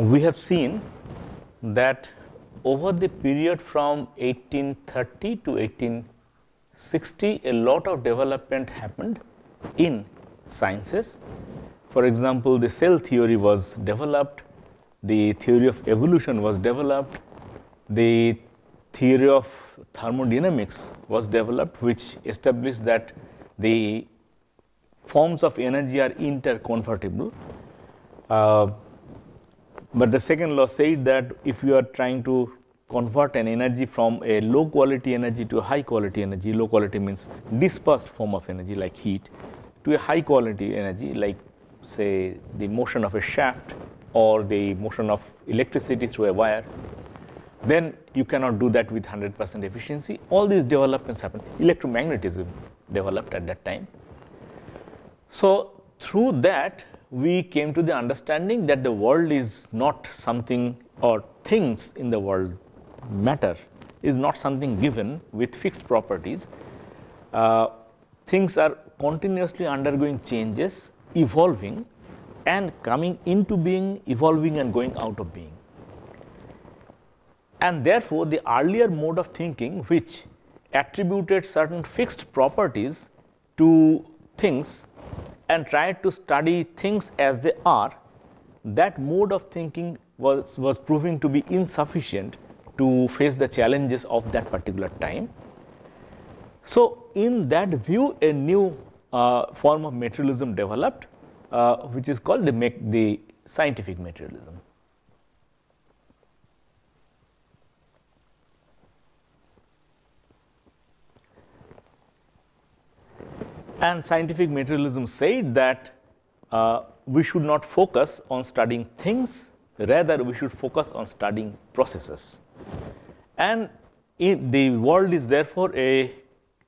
we have seen that over the period from 1830 to 1860, a lot of development happened in sciences. For example, the cell theory was developed, the theory of evolution was developed, the theory of thermodynamics was developed, which established that the forms of energy are interconvertible. Uh, but the second law said that if you are trying to convert an energy from a low quality energy to a high quality energy, low quality means dispersed form of energy like heat, to a high quality energy like say the motion of a shaft or the motion of electricity through a wire, then you cannot do that with 100 percent efficiency. All these developments happen. Electromagnetism developed at that time. So, through that we came to the understanding that the world is not something or things in the world matter is not something given with fixed properties. Uh, things are continuously undergoing changes, evolving and coming into being, evolving and going out of being. And therefore, the earlier mode of thinking which attributed certain fixed properties to things and tried to study things as they are, that mode of thinking was, was proving to be insufficient to face the challenges of that particular time. So, in that view a new uh, form of materialism developed uh, which is called the, the scientific materialism. And scientific materialism said that uh, we should not focus on studying things, rather we should focus on studying processes. And the world is therefore a,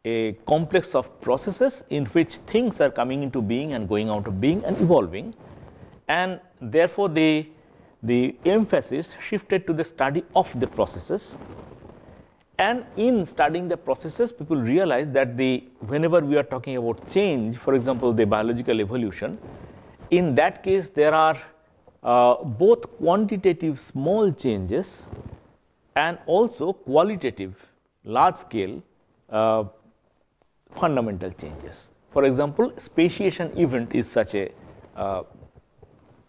a complex of processes in which things are coming into being and going out of being and evolving. And therefore, the, the emphasis shifted to the study of the processes and in studying the processes, people realize that the whenever we are talking about change, for example, the biological evolution, in that case there are uh, both quantitative small changes and also qualitative large scale uh, fundamental changes. For example, speciation event is such a uh,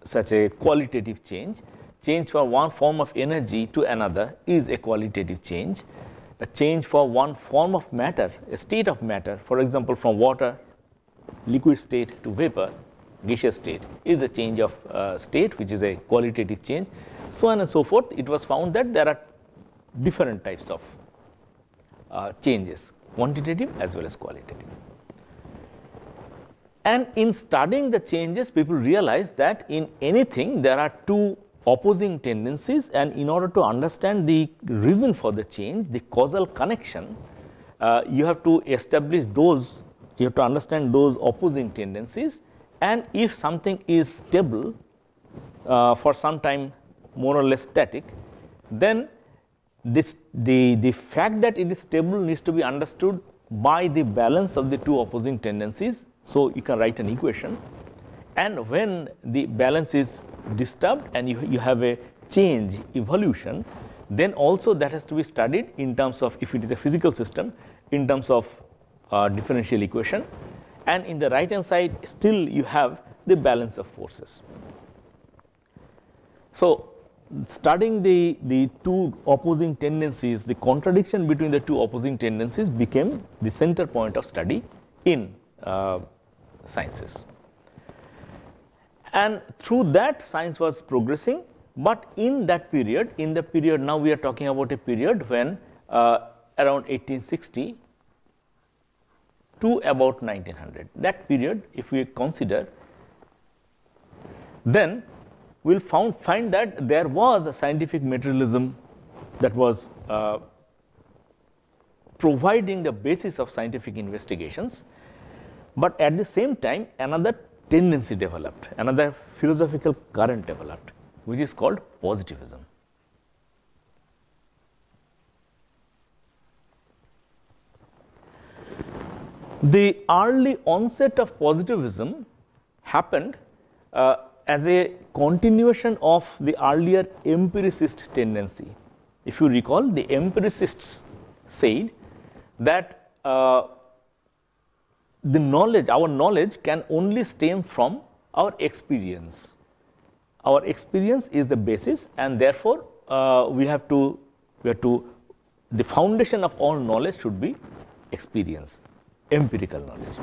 such a qualitative change. Change from one form of energy to another is a qualitative change a change for one form of matter, a state of matter, for example, from water, liquid state to vapor, gaseous state is a change of uh, state which is a qualitative change. So on and so forth, it was found that there are different types of uh, changes, quantitative as well as qualitative. And in studying the changes, people realize that in anything there are two opposing tendencies and in order to understand the reason for the change, the causal connection, uh, you have to establish those, you have to understand those opposing tendencies and if something is stable uh, for some time more or less static, then this the, the fact that it is stable needs to be understood by the balance of the two opposing tendencies. So, you can write an equation and when the balance is disturbed and you, you have a change evolution then also that has to be studied in terms of if it is a physical system in terms of uh, differential equation and in the right hand side still you have the balance of forces. So, studying the, the two opposing tendencies, the contradiction between the two opposing tendencies became the center point of study in uh, sciences and through that science was progressing. But in that period in the period now we are talking about a period when uh, around 1860 to about 1900 that period if we consider then we will found find that there was a scientific materialism that was uh, providing the basis of scientific investigations. But at the same time another tendency developed, another philosophical current developed which is called positivism. The early onset of positivism happened uh, as a continuation of the earlier empiricist tendency. If you recall, the empiricists said that uh, the knowledge, our knowledge can only stem from our experience. Our experience is the basis and therefore, uh, we have to, we have to, the foundation of all knowledge should be experience, empirical knowledge.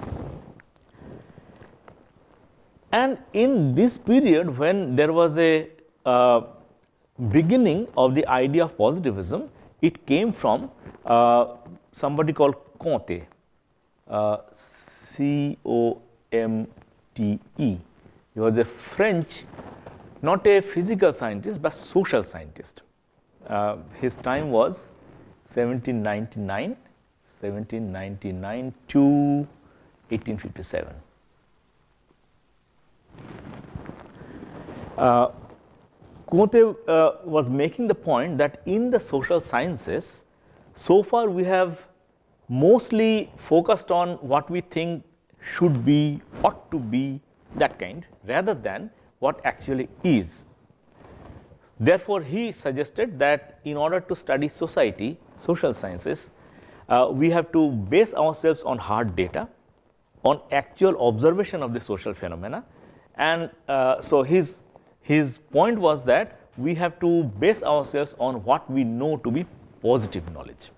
And in this period when there was a uh, beginning of the idea of positivism, it came from uh, somebody called Comte, uh, C O M T E. He was a French, not a physical scientist, but social scientist. Uh, his time was 1799, 1799 to 1857. Uh, Comte uh, was making the point that in the social sciences, so far we have mostly focused on what we think should be, ought to be, that kind, rather than what actually is. Therefore, he suggested that in order to study society, social sciences, uh, we have to base ourselves on hard data, on actual observation of the social phenomena. And uh, so, his his point was that we have to base ourselves on what we know to be positive knowledge.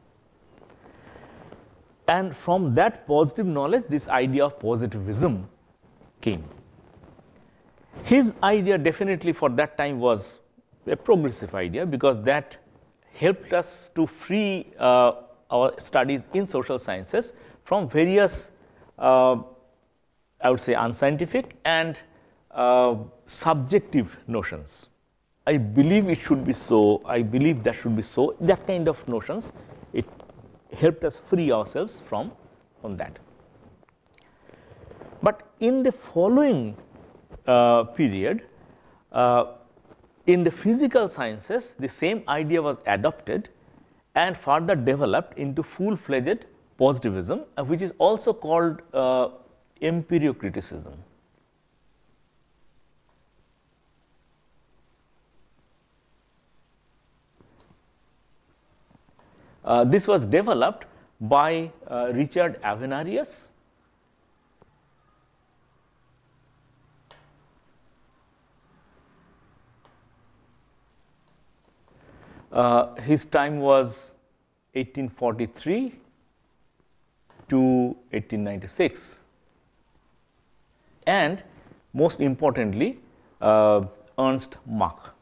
And from that positive knowledge, this idea of positivism came. His idea definitely for that time was a progressive idea because that helped us to free uh, our studies in social sciences from various, uh, I would say, unscientific and uh, subjective notions. I believe it should be so, I believe that should be so, that kind of notions, helped us free ourselves from, from that. But in the following uh, period, uh, in the physical sciences, the same idea was adopted and further developed into full-fledged positivism, uh, which is also called uh, empiriocriticism. This was developed by uh, Richard Avenarius. Uh, his time was 1843 to 1896 and most importantly uh, Ernst Mach.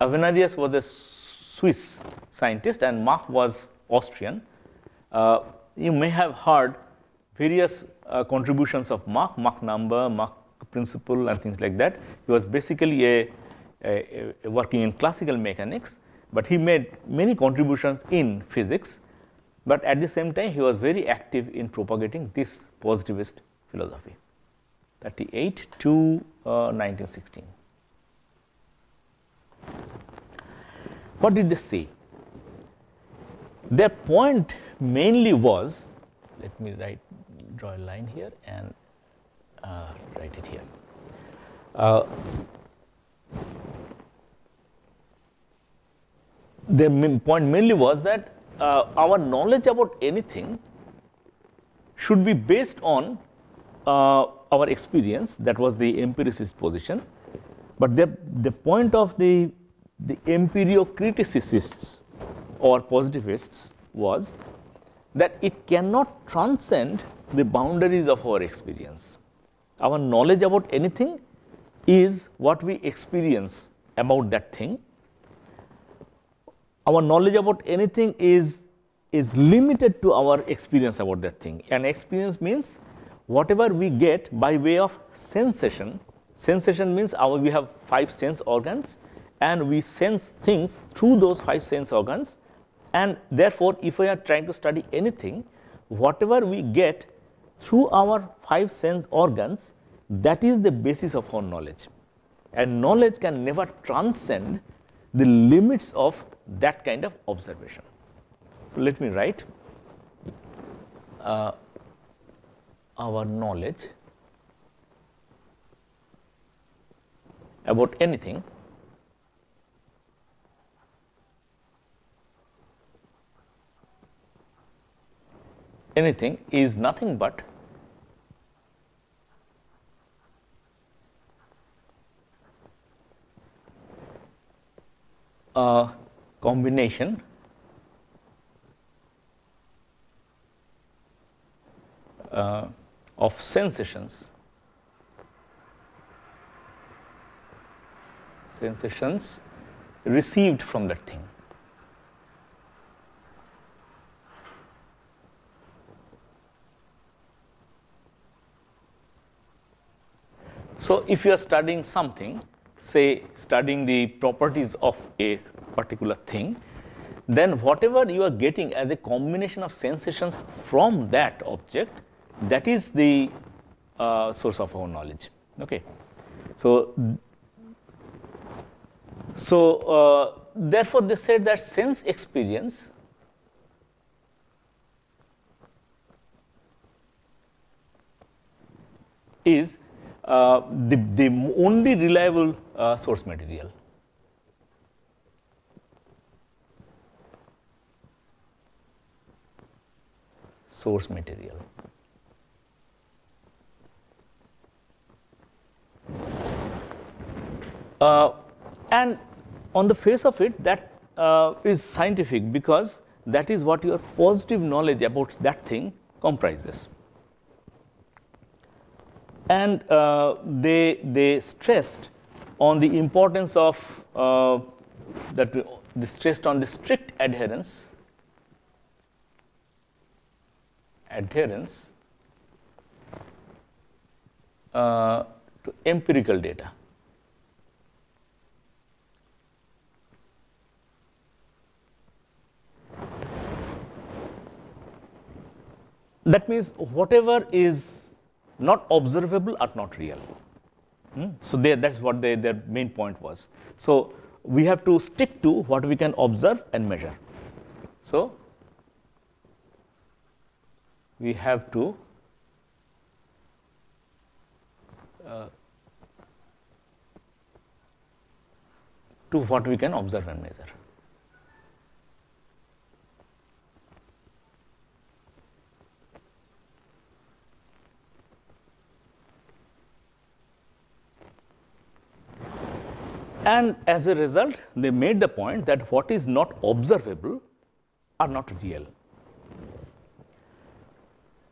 Avenarius was a Swiss scientist and Mach was Austrian. Uh, you may have heard various uh, contributions of Mach, Mach number, Mach principle and things like that. He was basically a, a, a working in classical mechanics, but he made many contributions in physics, but at the same time he was very active in propagating this positivist philosophy 38 to uh, 1916. What did they say? Their point mainly was, let me write, draw a line here and uh, write it here. Uh, the point mainly was that uh, our knowledge about anything should be based on uh, our experience that was the empiricist position but the, the point of the the empiriocriticists or positivists was that it cannot transcend the boundaries of our experience. Our knowledge about anything is what we experience about that thing. Our knowledge about anything is, is limited to our experience about that thing. And experience means whatever we get by way of sensation. Sensation means our, we have five sense organs and we sense things through those five sense organs and therefore, if we are trying to study anything whatever we get through our five sense organs that is the basis of our knowledge and knowledge can never transcend the limits of that kind of observation. So, let me write uh, our knowledge about anything anything is nothing but a combination uh, of sensations sensations received from that thing. So, if you are studying something, say studying the properties of a particular thing, then whatever you are getting as a combination of sensations from that object, that is the uh, source of our knowledge. Okay. So, so uh, therefore, they said that sense experience is the, the only reliable uh, source material. Source material. Uh, and on the face of it that uh, is scientific because that is what your positive knowledge about that thing comprises and uh, they they stressed on the importance of uh, that they stressed on the strict adherence adherence uh, to empirical data. That means whatever is not observable are not real. Hmm? So they, that's what they, their main point was. So we have to stick to what we can observe and measure. So we have to uh, to what we can observe and measure. And as a result, they made the point that what is not observable are not real.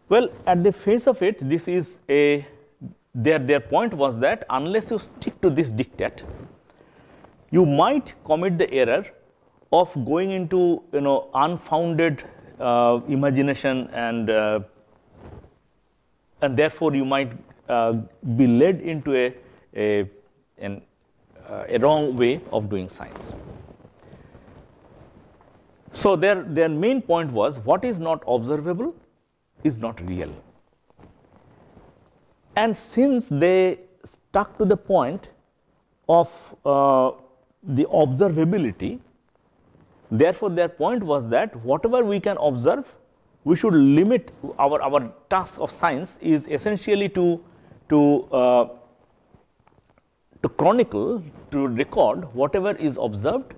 Well, at the face of it, this is a their their point was that unless you stick to this diktat, you might commit the error of going into you know unfounded uh, imagination and uh, and therefore you might uh, be led into a, a an a wrong way of doing science. So their, their main point was what is not observable is not real. And since they stuck to the point of uh, the observability, therefore their point was that whatever we can observe, we should limit our, our task of science is essentially to, to uh, to chronicle, to record whatever is observed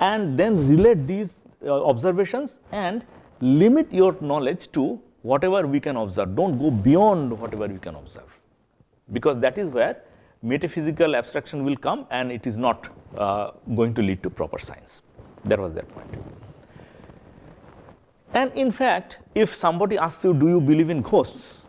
and then relate these uh, observations and limit your knowledge to whatever we can observe. Don't go beyond whatever we can observe because that is where metaphysical abstraction will come and it is not uh, going to lead to proper science. That was their point. And in fact, if somebody asks you, do you believe in ghosts?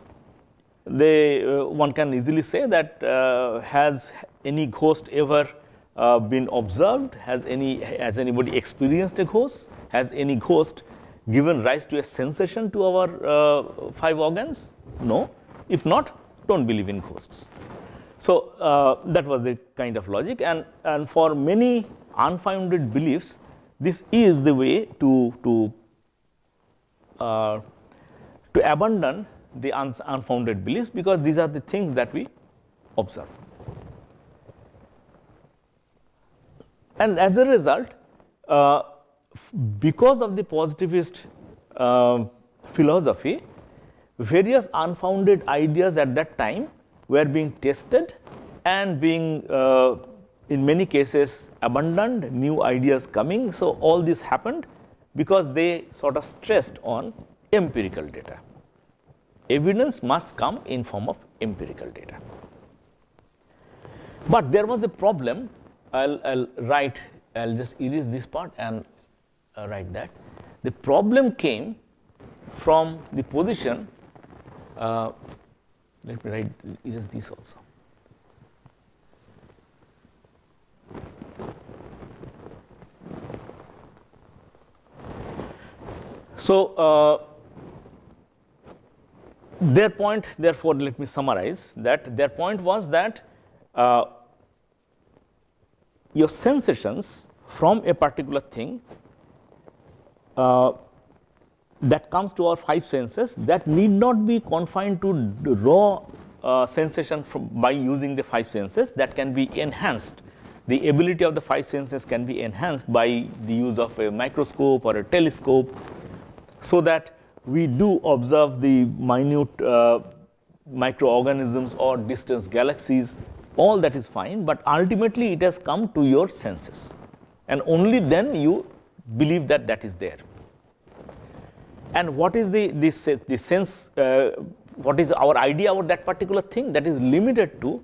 They uh, one can easily say that uh, has any ghost ever uh, been observed? Has any has anybody experienced a ghost? Has any ghost given rise to a sensation to our five organs? No. If not don't believe in ghosts. So uh, that was the kind of logic. And and for many unfounded beliefs this is the way to to uh, to abandon the unfounded beliefs because these are the things that we observe. And as a result, uh, because of the positivist uh, philosophy, various unfounded ideas at that time were being tested and being uh, in many cases abandoned, new ideas coming. So, all this happened because they sort of stressed on empirical data. Evidence must come in form of empirical data. But there was a problem, I will write, I will just erase this part and uh, write that. The problem came from the position, uh, let me write, erase this also. So, uh, their point therefore, let me summarize that their point was that uh, your sensations from a particular thing uh, that comes to our five senses that need not be confined to raw uh, sensation from by using the five senses that can be enhanced. The ability of the five senses can be enhanced by the use of a microscope or a telescope so that we do observe the minute uh, microorganisms or distant galaxies all that is fine, but ultimately it has come to your senses. And only then you believe that that is there. And what is the, the, the sense, uh, what is our idea about that particular thing? That is limited to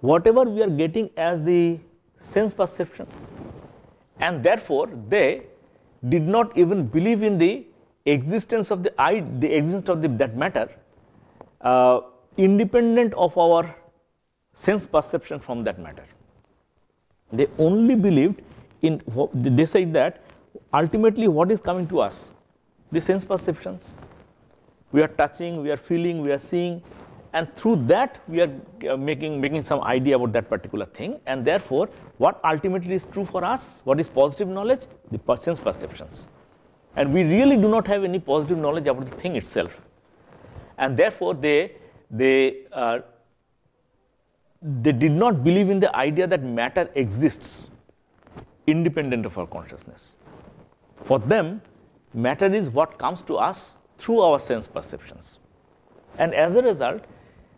whatever we are getting as the sense perception. And therefore they did not even believe in the existence of the I, the existence of the, that matter uh, independent of our sense perception from that matter. They only believed in, they said that ultimately what is coming to us? The sense perceptions. We are touching, we are feeling, we are seeing and through that we are uh, making, making some idea about that particular thing and therefore what ultimately is true for us, what is positive knowledge? The sense perceptions and we really do not have any positive knowledge about the thing itself. And therefore, they, they, uh, they did not believe in the idea that matter exists independent of our consciousness. For them, matter is what comes to us through our sense perceptions. And as a result,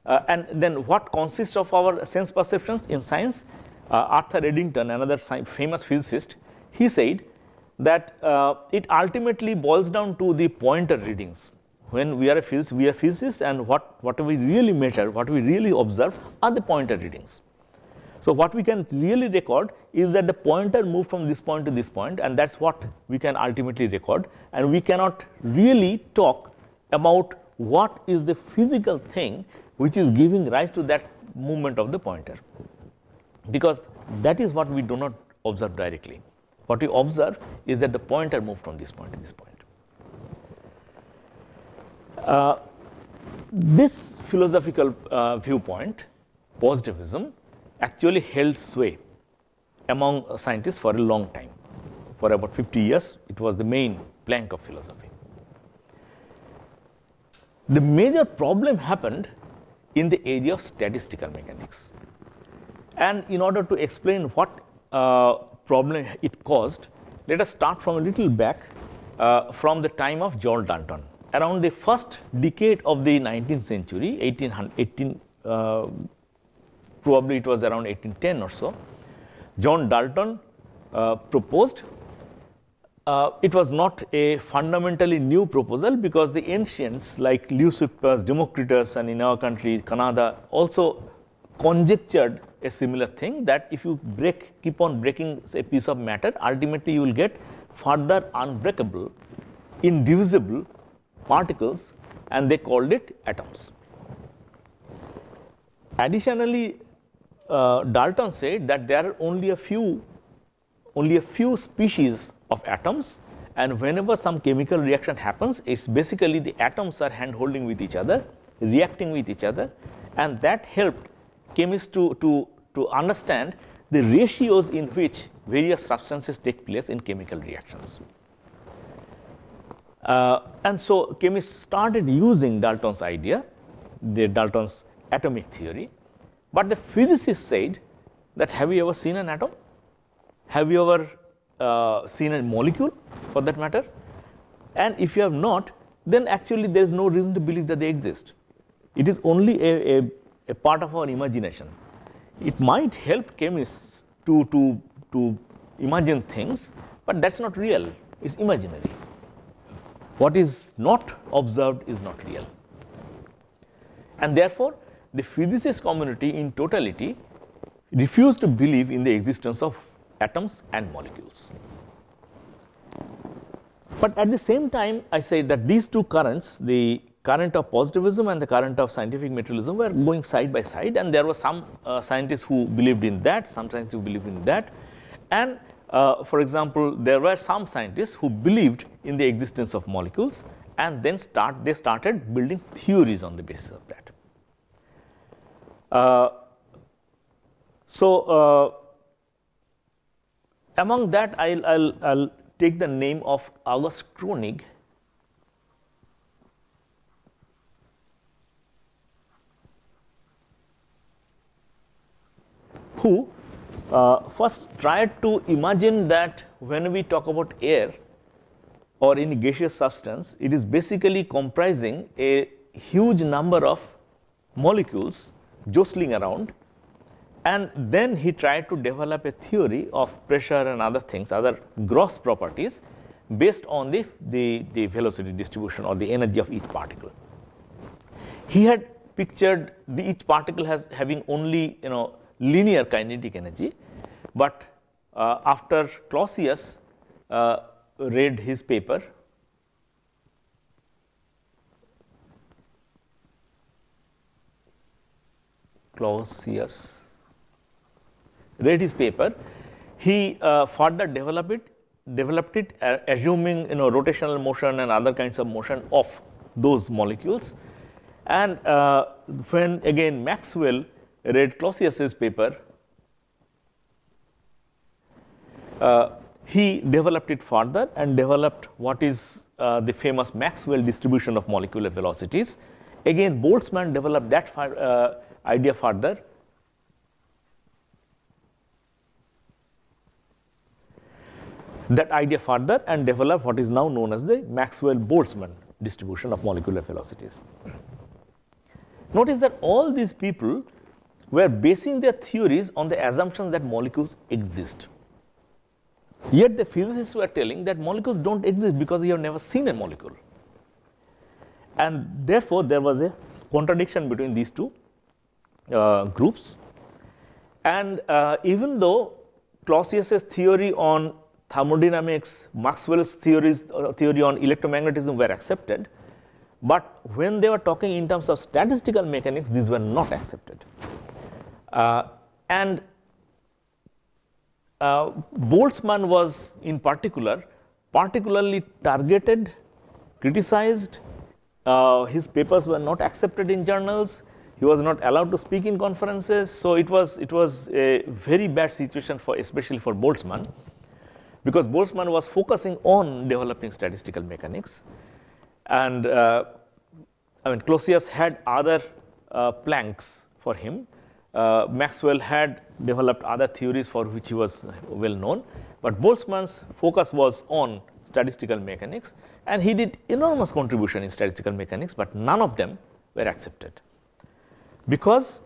uh, and then what consists of our sense perceptions in science? Uh, Arthur Eddington, another famous physicist, he said that uh, it ultimately boils down to the pointer readings. When we are a physicist, we are physicists and what, what we really measure, what we really observe are the pointer readings. So, what we can really record is that the pointer moved from this point to this point and that is what we can ultimately record and we cannot really talk about what is the physical thing which is giving rise to that movement of the pointer because that is what we do not observe directly. What we observe is that the pointer moved from this point to this point. Uh, this philosophical uh, viewpoint, positivism, actually held sway among scientists for a long time. For about 50 years, it was the main plank of philosophy. The major problem happened in the area of statistical mechanics. And in order to explain what uh, problem it caused, let us start from a little back uh, from the time of John Dalton. Around the first decade of the 19th century, 18, uh, probably it was around 1810 or so, John Dalton uh, proposed. Uh, it was not a fundamentally new proposal because the ancients like Leucippus, Democritus and in our country Kanada also conjectured a similar thing that if you break keep on breaking a piece of matter ultimately you will get further unbreakable indivisible particles and they called it atoms. Additionally, uh, Dalton said that there are only a few only a few species of atoms and whenever some chemical reaction happens it's basically the atoms are hand holding with each other reacting with each other and that helped chemists to, to, to understand the ratios in which various substances take place in chemical reactions. Uh, and so, chemists started using Dalton's idea, the Dalton's atomic theory, but the physicists said that have you ever seen an atom? Have you ever uh, seen a molecule for that matter? And if you have not, then actually there is no reason to believe that they exist. It is only a, a, a part of our imagination. It might help chemists to, to, to imagine things, but that is not real, it is imaginary. What is not observed is not real. And therefore, the physicist community in totality refused to believe in the existence of atoms and molecules. But at the same time, I say that these two currents, the current of positivism and the current of scientific materialism were going side by side and there were some uh, scientists who believed in that, some scientists who believed in that. And uh, for example, there were some scientists who believed in the existence of molecules and then start they started building theories on the basis of that. Uh, so, uh, among that I'll, I'll, I'll take the name of August Kronig who uh, first tried to imagine that when we talk about air or any gaseous substance, it is basically comprising a huge number of molecules jostling around and then he tried to develop a theory of pressure and other things, other gross properties based on the, the, the velocity distribution or the energy of each particle. He had pictured the each particle has having only you know linear kinetic energy, but uh, after Clausius uh, read his paper Clausius read his paper, he uh, further developed it, developed it uh, assuming you know rotational motion and other kinds of motion of those molecules. And uh, when again Maxwell read Clausius's paper, uh, he developed it further and developed what is uh, the famous Maxwell distribution of molecular velocities. Again Boltzmann developed that uh, idea further that idea further and developed what is now known as the Maxwell-Boltzmann distribution of molecular velocities. Notice that all these people were basing their theories on the assumption that molecules exist. Yet the physicists were telling that molecules don't exist because you have never seen a molecule. And therefore, there was a contradiction between these two uh, groups. And uh, even though Clausius's theory on thermodynamics, Maxwell's theories, uh, theory on electromagnetism were accepted, but when they were talking in terms of statistical mechanics, these were not accepted. Uh, and uh, Boltzmann was in particular, particularly targeted, criticized, uh, his papers were not accepted in journals, he was not allowed to speak in conferences, so it was, it was a very bad situation for especially for Boltzmann because Boltzmann was focusing on developing statistical mechanics. And uh, I mean Clausius had other uh, planks for him. Uh, Maxwell had developed other theories for which he was well known, but Boltzmann's focus was on statistical mechanics and he did enormous contribution in statistical mechanics, but none of them were accepted because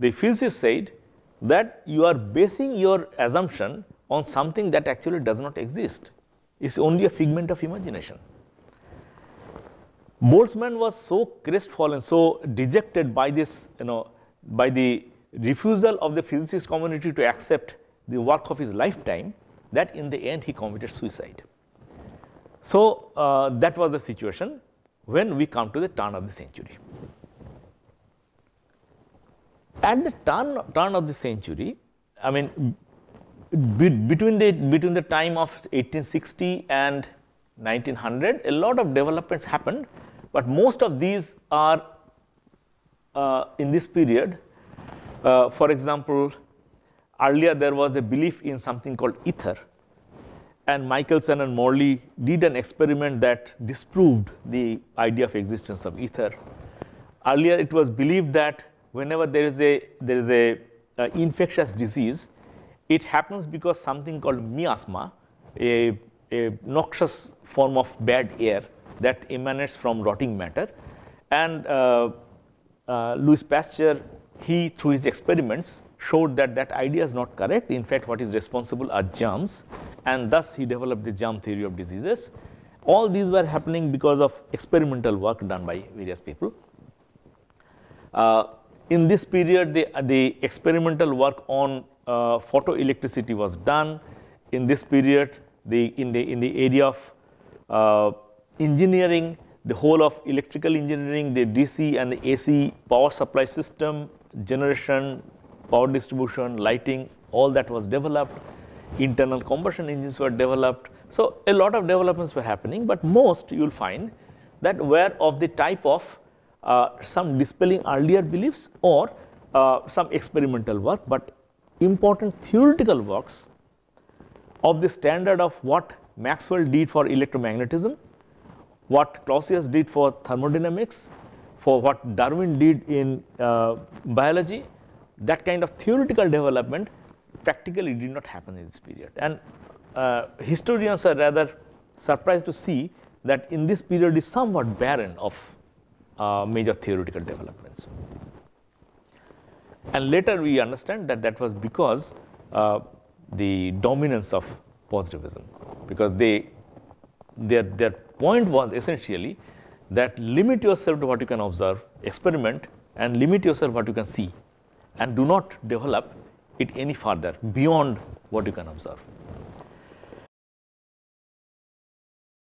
the physicists said that you are basing your assumption on something that actually does not exist. It is only a figment of imagination. Boltzmann was so crestfallen, so dejected by this, you know, by the refusal of the physicist community to accept the work of his lifetime that in the end he committed suicide. So, uh, that was the situation when we come to the turn of the century. At the turn, turn of the century, I mean be, between the between the time of 1860 and 1900 a lot of developments happened but most of these are uh, in this period uh, for example earlier there was a belief in something called ether and Michelson and Morley did an experiment that disproved the idea of existence of ether earlier it was believed that whenever there is a there is a uh, infectious disease it happens because something called miasma, a, a noxious form of bad air that emanates from rotting matter. And uh, uh, Louis Pasteur, he through his experiments showed that that idea is not correct. In fact, what is responsible are germs and thus he developed the germ theory of diseases. All these were happening because of experimental work done by various people. Uh, in this period, the, the experimental work on uh, photoelectricity was done. In this period, the, in, the, in the area of uh, engineering, the whole of electrical engineering, the DC and the AC power supply system, generation, power distribution, lighting, all that was developed. Internal combustion engines were developed. So, a lot of developments were happening, but most you will find that were of the type of uh, some dispelling earlier beliefs or uh, some experimental work, but important theoretical works of the standard of what Maxwell did for electromagnetism, what Clausius did for thermodynamics, for what Darwin did in uh, biology, that kind of theoretical development practically did not happen in this period. And uh, historians are rather surprised to see that in this period is somewhat barren of uh, major theoretical developments. And later we understand that that was because uh, the dominance of positivism, because they their their point was essentially that limit yourself to what you can observe, experiment, and limit yourself what you can see, and do not develop it any further beyond what you can observe.